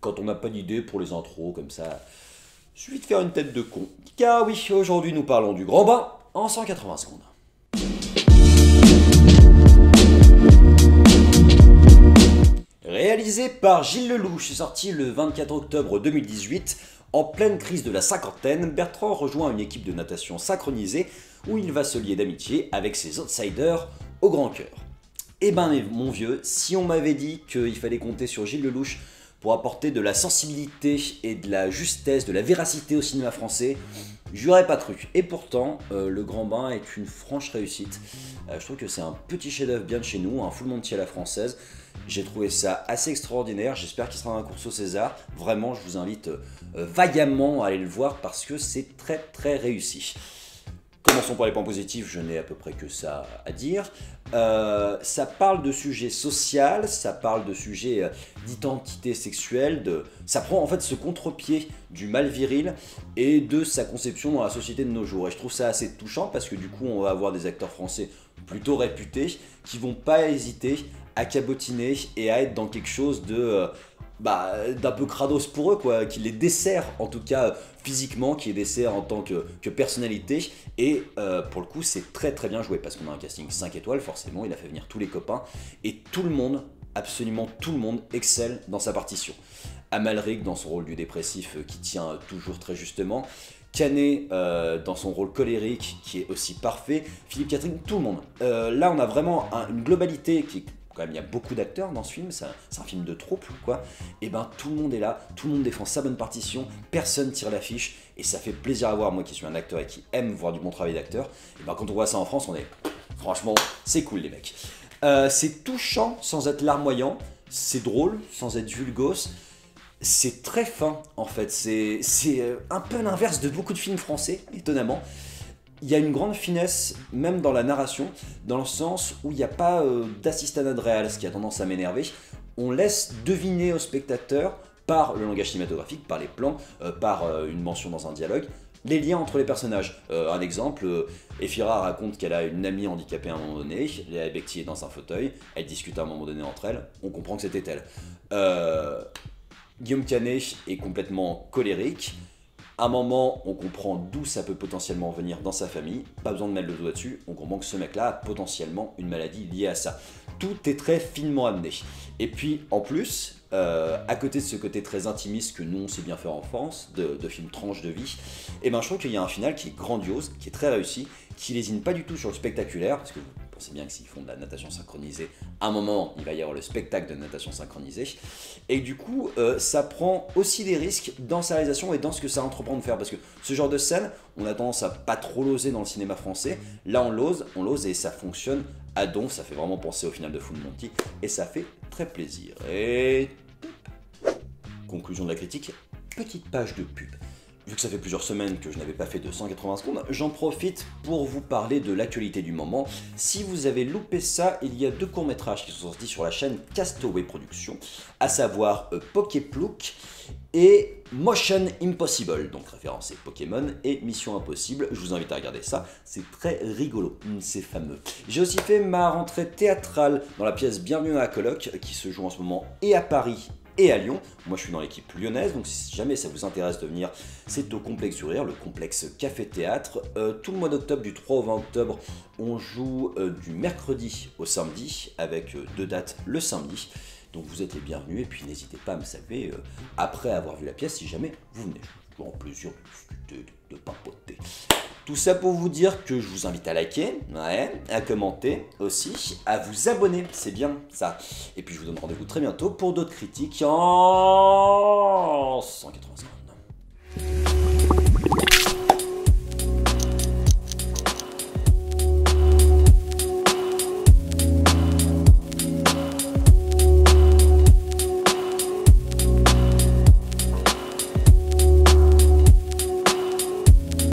quand on n'a pas d'idée pour les intros, comme ça, suffit de faire une tête de con. Car oui, aujourd'hui nous parlons du grand bain en 180 secondes. Réalisé par Gilles Lelouch, sorti le 24 octobre 2018, en pleine crise de la cinquantaine, Bertrand rejoint une équipe de natation synchronisée où il va se lier d'amitié avec ses outsiders au grand cœur. Eh ben mon vieux, si on m'avait dit qu'il fallait compter sur Gilles Lelouch pour apporter de la sensibilité et de la justesse, de la véracité au cinéma français, j'aurais pas cru. Et pourtant, euh, Le Grand Bain est une franche réussite. Euh, je trouve que c'est un petit chef-d'œuvre bien de chez nous, un full monty à la française. J'ai trouvé ça assez extraordinaire. J'espère qu'il sera un course au César. Vraiment, je vous invite euh, vaillamment à aller le voir parce que c'est très très réussi. Commençons par les points positifs, je n'ai à peu près que ça à dire. Euh, ça parle de sujets sociaux, ça parle de sujets euh, d'identité sexuelle, ça prend en fait ce contre-pied du mal viril et de sa conception dans la société de nos jours. Et je trouve ça assez touchant parce que du coup on va avoir des acteurs français plutôt réputés qui vont pas hésiter à cabotiner et à être dans quelque chose de... Bah, d'un peu crados pour eux, quoi, qui les dessert en tout cas physiquement, qui les dessert en tant que, personnalité. Et euh, pour le coup, c'est très très bien joué parce qu'on a un casting 5 étoiles, forcément, il a fait venir tous les copains et tout le monde, absolument tout le monde, excelle dans sa partition. Amalric dans son rôle du dépressif euh, qui tient toujours très justement. Canet euh, dans son rôle colérique qui est aussi parfait, Philippe Catherine, tout le monde. là on a vraiment une globalité qui quand même il y a beaucoup d'acteurs dans ce film, c'est un, film de troupe quoi. Et ben tout le monde est là, tout le monde défend sa bonne partition, personne tire l'affiche et ça fait plaisir à voir moi qui suis un acteur et qui aime voir du bon travail d'acteur. Et ben quand on voit ça en France, on est franchement c'est cool les mecs. Euh, c'est touchant sans être larmoyant, c'est drôle sans être vulgos. C'est très fin en fait, c'est euh, un peu l'inverse de beaucoup de films français, étonnamment il y a une grande finesse, même dans la narration, dans le sens où il n'y a pas euh, d'assistanat de ce qui a tendance à m'énerver. On laisse deviner au spectateur, par le langage cinématographique, par les plans, euh, par euh, une mention dans un dialogue, les liens entre les personnages. un exemple, Ephira raconte qu'elle a une amie handicapée à un moment donné, Léa Becti est dans un fauteuil, elles discutent à un moment donné entre elles, on comprend que c'était elle. Guillaume Canet est complètement colérique, un moment, on comprend d'où ça peut potentiellement venir dans sa famille. Pas besoin de mettre le doigt dessus. On comprend que ce mec-là a potentiellement une maladie liée à ça. Tout est très finement amené. Et puis, en plus, euh, à côté de ce côté très intimiste que nous on sait bien faire en France, de, films tranches de vie, et eh ben je trouve qu'il y a un final qui est grandiose, qui est très réussi, qui lésine pas du tout sur le spectaculaire, parce que c'est bien que s'ils font de la natation synchronisée, à un moment, il va y avoir le spectacle de natation synchronisée. Et du coup, euh, ça prend aussi des risques dans sa réalisation et dans ce que ça entreprend de faire. Parce que ce genre de scène, on a tendance à pas trop l'oser dans le cinéma français. Là, on l'ose, on l'ose et ça fonctionne à don. Ça fait vraiment penser au final de Full Monty et ça fait très plaisir. Et. Conclusion de la critique, petite page de pub vu que ça fait plusieurs semaines que je n'avais pas fait de 180 secondes, j'en profite pour vous parler de l'actualité du moment. Si vous avez loupé ça, il y a deux courts-métrages qui sont sortis sur la chaîne Castaway Productions, à savoir euh, Poképlouk et Motion Impossible, donc référencé Pokémon et Mission Impossible. Je vous invite à regarder ça, c'est très rigolo, mm, c'est fameux. J'ai aussi fait ma rentrée théâtrale dans la pièce Bienvenue à la coloc qui se joue en ce moment et à Paris et à Lyon. Moi, je suis dans l'équipe lyonnaise, donc si jamais ça vous intéresse de venir, c'est au complexe du rire, le complexe Café Théâtre. Euh, tout le mois d'octobre, du 3 au 20 octobre, on joue euh, du mercredi au samedi, avec euh, deux dates le samedi. Donc vous êtes les bienvenus, et puis n'hésitez pas à me saluer après avoir vu la pièce si jamais vous venez. Je en plaisir de discuter, de papoter. Tout ça pour vous dire que je vous invite à liker, à commenter aussi, à vous abonner, c'est bien ça. Et puis je vous donne rendez-vous très bientôt pour d'autres critiques en 180 secondes.